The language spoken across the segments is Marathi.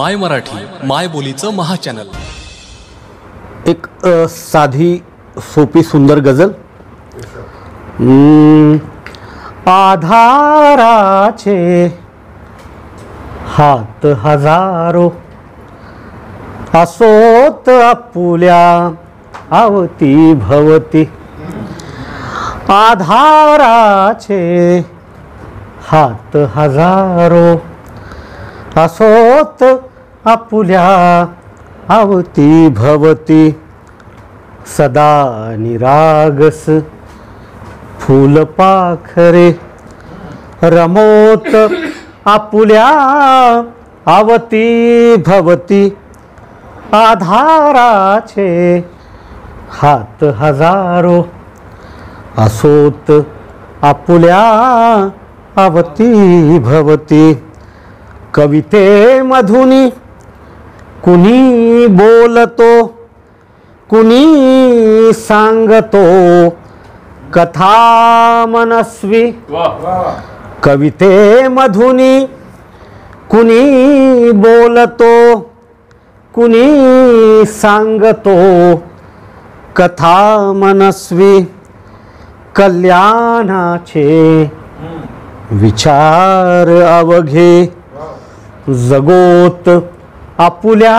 माय मराठी माय बोलीचं महाचॅनल एक अ, साधी सोपी सुंदर गजल हम्म, आधाराचे हात हजारो असोत आपुल्या आवती भवती. आधाराचे हात हजारो असोत आपुल्या आवती भवती सदा निरागस. फुलपाखरे रमोत आपुल्या आवती भवती. आधाराचे हात हजारो असोत आपुल्या आवती भवती. कविते मधुनी कुणी बोलतो कुणी सांगतो कथा मनस्वी कविते मधुनी कुणी बोलतो कुणी सांगतो कथा मनस्वी कल्याणाचे विचार अवघे जगोत आपुल्या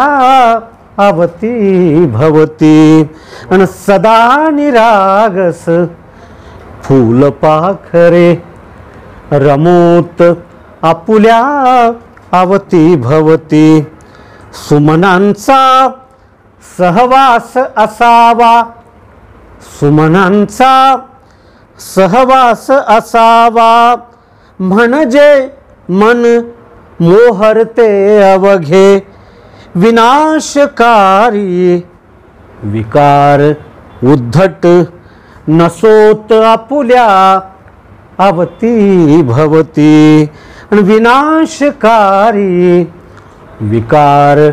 आवती भवती. आणि सदा निरागस फुलपाखरे रमोत आपुल्या आवती भवती. सुमनांचा सहवास असावा. सुमनांचा सहवास असावा. म्हणजे मन मोहरते अवघे. विनाशकारी। विकार उद्धट नसोत आपुल्या आवती भवती। आणि विनाशकारी। विकार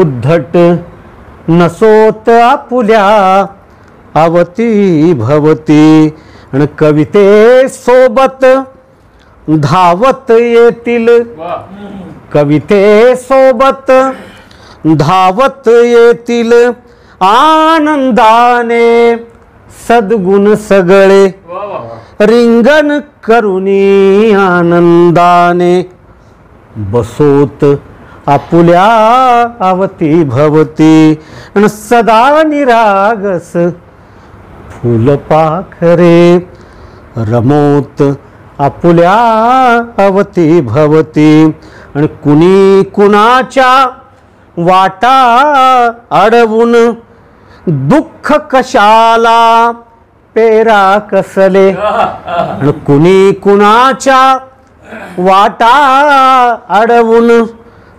उद्धट नसोत आपुल्या आवती भवती। आणि कविते सोबत धावत येतील। कविते सोबत धावत येतील आनंदाने सद्गुण सगळे. रिंगण करुणी आनंदाने. बसोत आपुल्या आवती भवती आणि सदा निरागस फुलपाखरे रमोत आपुल्या अवती भवती आणि कुणी कुणाच्या वाटा अडवून दुःख कशाला? पेरा कसले? आणि कुणी कुणाच्या वाटा अडवून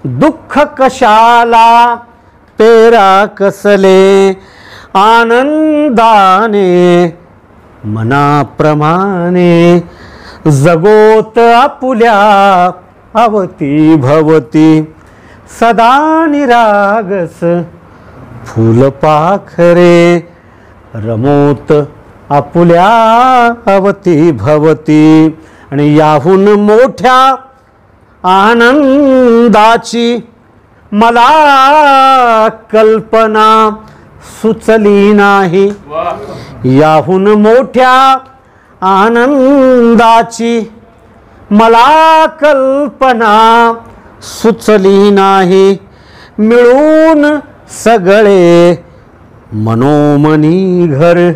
दुःख कशाला? पेरा कसले? आनंदाने मनाप्रमाणे जगोत आपुल्या अवती भवती. सदा निरागस। फुलपाखरे रमोत आपुल्या अवती भवती आणि याहून मोठ्या आनंदाची मला कल्पना सुचली नाही. याहून मोठ्या आनंदाची मला कल्पना सुचली नाही. मिळून सगळे मनोमनी घर.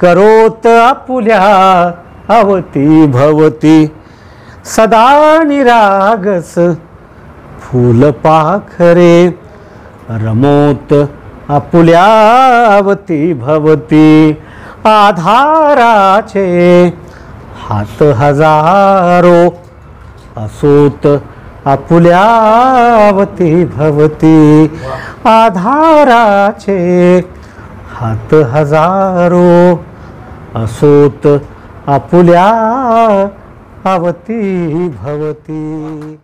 करोत आपुल्या अवती भवती. सदा निरागस फुलपाखरे रमोत आपुल्या अवती भवती. आधाराचे हात हजारो असोत आपुल्यावती भवती आधाराचे हात हजारो असोत आपुल्या आवती भवती.